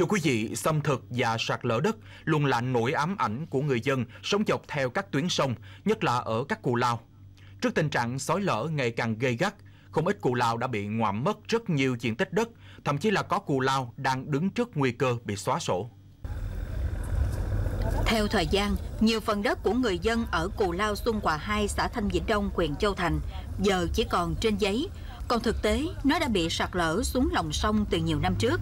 Thưa quý vị, xâm thực và sạt lở đất luôn là nỗi ám ảnh của người dân sống dọc theo các tuyến sông, nhất là ở các cù lao. Trước tình trạng sói lở ngày càng gây gắt, không ít cù lao đã bị ngoạm mất rất nhiều diện tích đất, thậm chí là có cù lao đang đứng trước nguy cơ bị xóa sổ. Theo thời gian, nhiều phần đất của người dân ở Cù Lao Xuân Quà 2, xã Thanh Vĩnh Đông, huyện Châu Thành giờ chỉ còn trên giấy, còn thực tế nó đã bị sạt lở xuống lòng sông từ nhiều năm trước.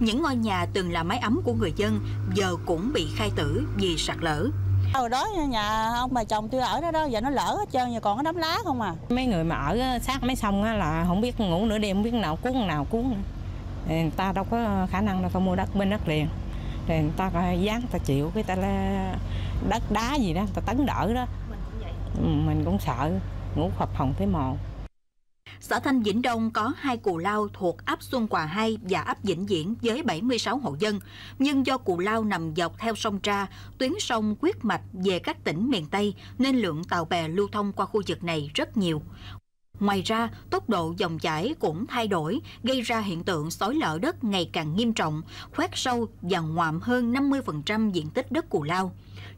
Những ngôi nhà từng là mái ấm của người dân giờ cũng bị khai tử vì sạt lở. Hồi đó nhà ông bà chồng tôi ở đó đó giờ nó lỡ hết trơn giờ còn có đám lá không à. Mấy người mà ở sát mấy sông là không biết ngủ nửa đêm không biết nào cuốn nào cuốn. Người ta đâu có khả năng đâu ta mua đất bên đất liền thì người ta dán ta chịu cái ta là đất đá gì đó ta tấn đỡ đó mình cũng sợ ngủ phập phòng tới mồ Xã Thanh Vĩnh Đông có hai cù lao thuộc ấp Xuân Quà 2 và ấp Vĩnh Diễn với 76 hộ dân. Nhưng do cù lao nằm dọc theo sông Tra, tuyến sông quyết mạch về các tỉnh miền Tây nên lượng tàu bè lưu thông qua khu vực này rất nhiều. Ngoài ra, tốc độ dòng chảy cũng thay đổi, gây ra hiện tượng xói lở đất ngày càng nghiêm trọng, khoét sâu và ngoạm hơn 50% diện tích đất cù lao.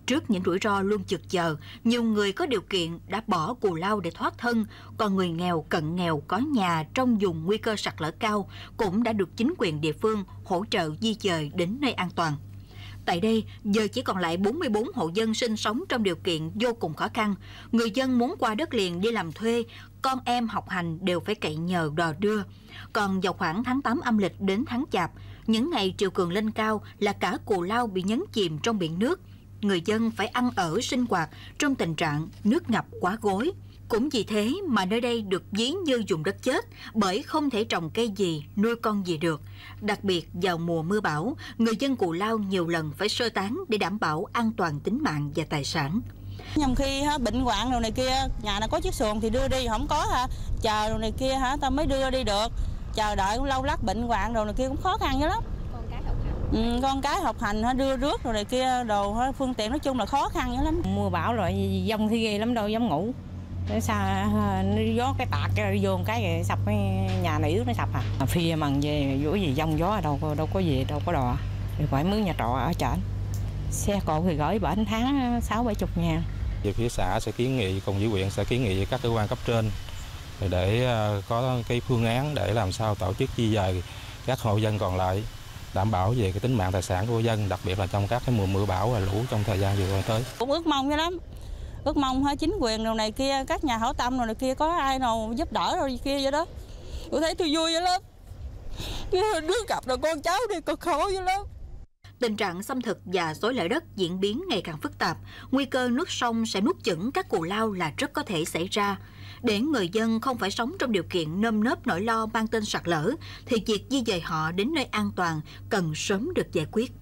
Trước những rủi ro luôn chực chờ, nhiều người có điều kiện đã bỏ cù lao để thoát thân, còn người nghèo cận nghèo có nhà trong vùng nguy cơ sạt lở cao cũng đã được chính quyền địa phương hỗ trợ di dời đến nơi an toàn. Tại đây, giờ chỉ còn lại 44 hộ dân sinh sống trong điều kiện vô cùng khó khăn. Người dân muốn qua đất liền đi làm thuê, con em học hành đều phải cậy nhờ đò đưa. Còn vào khoảng tháng 8 âm lịch đến tháng chạp, những ngày triều cường lên cao là cả cù lao bị nhấn chìm trong biển nước. Người dân phải ăn ở sinh hoạt trong tình trạng nước ngập quá gối. Cũng vì thế mà nơi đây được ví như dùng đất chết bởi không thể trồng cây gì, nuôi con gì được. Đặc biệt vào mùa mưa bão, người dân Cù Lao nhiều lần phải sơ tán để đảm bảo an toàn tính mạng và tài sản. Nhằm khi ha, bệnh hoạn rồi này kia, nhà nào có chiếc xuồng thì đưa đi, không có hả, chờ rồi này kia hả, ta mới đưa đi được. Chờ đợi cũng lâu lắc bệnh hoạn rồi này kia cũng khó khăn dữ lắm. Con cái học hành. Ừ, con cái học hành đưa rước rồi này kia đồ phương tiện nói chung là khó khăn dữ lắm. Mưa bão rồi dông thì ghê lắm đâu dám ngủ sao nó gió cái tạc cái vô cái sập cái nhà này ướt nó sập à? Phia mần về vũ gì giông gió đâu đâu có gì đâu có đò. Thì phải mướn nhà trọ ở trển. Xe cộ thì gửi bệnh tháng sáu bảy chục ngàn về phía xã sẽ kiến nghị cùng với huyện sẽ kiến nghị với các cơ quan cấp trên để ờ, có cái phương án để làm sao tổ chức di dời các hộ dân còn lại đảm bảo về cái tính mạng tài sản của dân đặc biệt là trong các cái mùa mưa bão và lũ trong thời gian vừa tới. Cũng ước mong cho lắm ước mong ha chính quyền đồ này kia các nhà hảo tâm đồ này kia có ai nào giúp đỡ rồi kia vậy đó tôi thấy tôi vui vậy lắm đứa gặp rồi con cháu đi cực khổ vậy lắm Tình trạng xâm thực và xối lở đất diễn biến ngày càng phức tạp, nguy cơ nước sông sẽ nuốt chửng các cù lao là rất có thể xảy ra. Để người dân không phải sống trong điều kiện nơm nớp nỗi lo mang tên sạt lở, thì việc di dời họ đến nơi an toàn cần sớm được giải quyết.